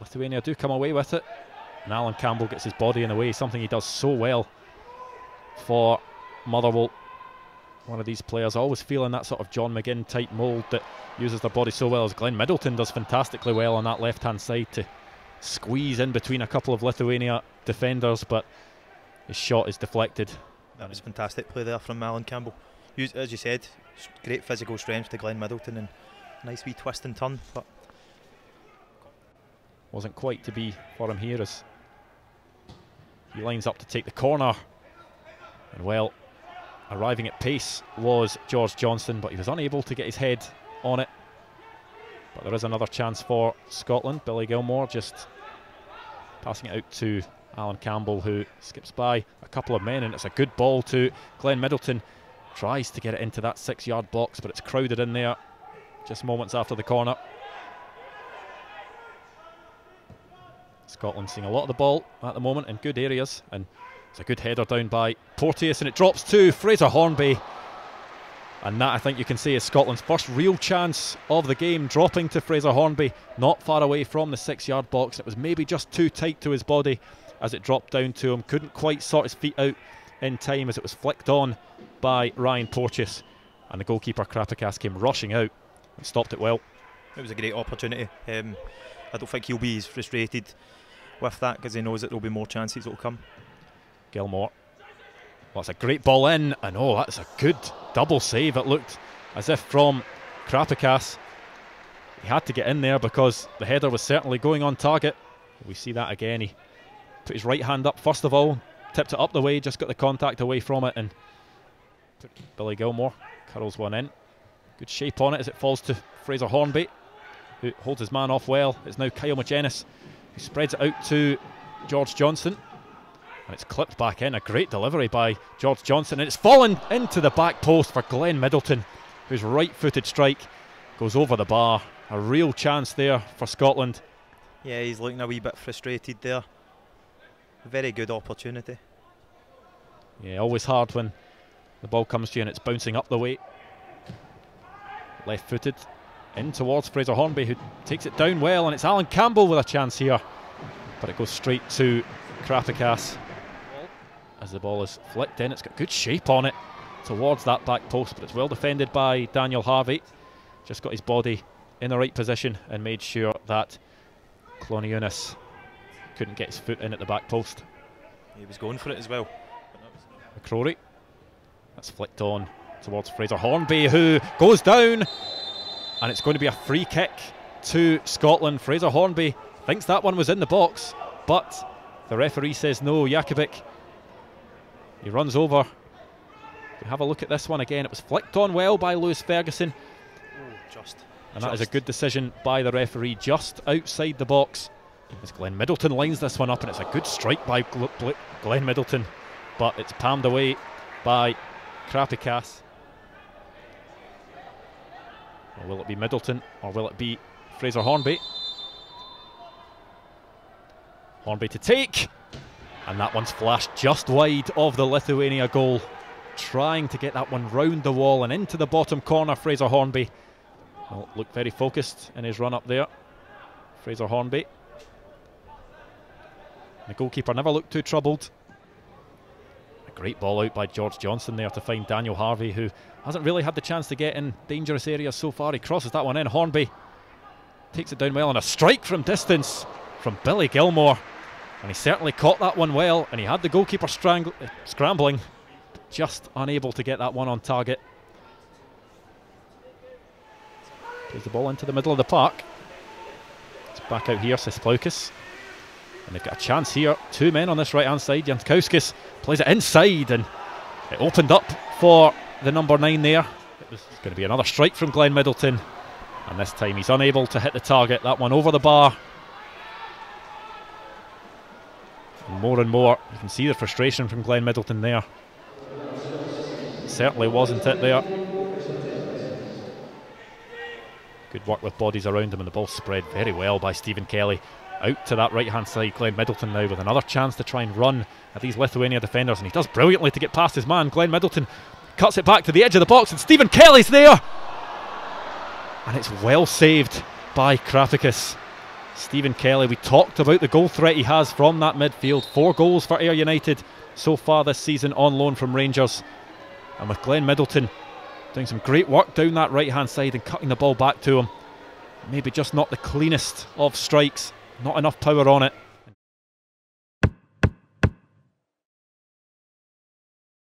Lithuania do come away with it. And Alan Campbell gets his body in the way, something he does so well for Motherwell. One of these players always feeling that sort of John McGinn type mould that uses their body so well as Glenn Middleton does fantastically well on that left hand side to squeeze in between a couple of Lithuania defenders, but his shot is deflected. That was fantastic play there from Alan Campbell. As you said, great physical strength to Glenn Middleton and nice wee twist and turn, but wasn't quite to be for him here as he lines up to take the corner. And well, arriving at pace was George Johnston, but he was unable to get his head on it. But there is another chance for Scotland. Billy Gilmour just passing it out to Alan Campbell, who skips by a couple of men, and it's a good ball to Glenn Middleton. Tries to get it into that six yard box, but it's crowded in there just moments after the corner. Scotland seeing a lot of the ball at the moment in good areas, and it's a good header down by Porteous, and it drops to Fraser Hornby. And that I think you can say is Scotland's first real chance of the game, dropping to Fraser Hornby, not far away from the six yard box. It was maybe just too tight to his body as it dropped down to him. Couldn't quite sort his feet out in time as it was flicked on by Ryan Porteous. And the goalkeeper Krapikas came rushing out and stopped it well. It was a great opportunity. Um, I don't think he'll be as frustrated with that because he knows that there'll be more chances that'll come. Gilmour. Well, it's a great ball in, and oh, that's a good double save. It looked as if from Krapikas. He had to get in there because the header was certainly going on target. We see that again. He put his right hand up first of all, tipped it up the way, just got the contact away from it, and Billy Gilmour curls one in. Good shape on it as it falls to Fraser Hornby, who holds his man off well. It's now Kyle Magennis he spreads it out to George Johnston. And it's clipped back in. A great delivery by George Johnston. And it's fallen into the back post for Glenn Middleton, whose right footed strike goes over the bar. A real chance there for Scotland. Yeah, he's looking a wee bit frustrated there. Very good opportunity. Yeah, always hard when the ball comes to you and it's bouncing up the way. Left footed, in towards Fraser Hornby, who takes it down well, and it's Alan Campbell with a chance here. But it goes straight to Krapikas. As the ball is flicked in, it's got good shape on it towards that back post, but it's well defended by Daniel Harvey. Just got his body in the right position and made sure that Cloniunas couldn't get his foot in at the back post. He was going for it as well. McCrorie. That's flicked on towards Fraser Hornby, who goes down and it's going to be a free kick to Scotland. Fraser Hornby thinks that one was in the box, but the referee says no. Jakovic, he runs over. We have a look at this one again. It was flicked on well by Lewis Ferguson. Oh, just. And just. that is a good decision by the referee, just outside the box. As Glenn Middleton lines this one up, and it's a good strike by Glenn Middleton, but it's palmed away by Krapikas. Or will it be Middleton or will it be Fraser Hornby? Hornby to take. And that one's flashed just wide of the Lithuania goal. Trying to get that one round the wall and into the bottom corner, Fraser Hornby. Well, looked very focused in his run up there. Fraser Hornby. The goalkeeper never looked too troubled. Great ball out by George Johnston there to find Daniel Harvey, who hasn't really had the chance to get in dangerous areas so far. He crosses that one in. Hornby takes it down well, and a strike from distance from Billy Gilmour. And he certainly caught that one well, and he had the goalkeeper uh, scrambling, just unable to get that one on target. Plays the ball into the middle of the park. It's back out here, Sisplaukas. And they've got a chance here. Two men on this right hand side. Jankauskas plays it inside and it opened up for the number nine there. It was going to be another strike from Glenn Middleton. And this time he's unable to hit the target. That one over the bar. And more and more, you can see the frustration from Glenn Middleton there. Certainly wasn't it there. Good work with bodies around him, and the ball spread very well by Stephen Kelly out to that right hand side. Glenn Middleton now with another chance to try and run at these Lithuania defenders, and he does brilliantly to get past his man. Glenn Middleton cuts it back to the edge of the box, and Stephen Kelly's there, and it's well saved by Krapikas. Stephen Kelly, we talked about the goal threat he has from that midfield. Four goals for Ayr United so far this season on loan from Rangers. And with Glenn Middleton doing some great work down that right hand side and cutting the ball back to him. Maybe just not the cleanest of strikes, not enough power on it.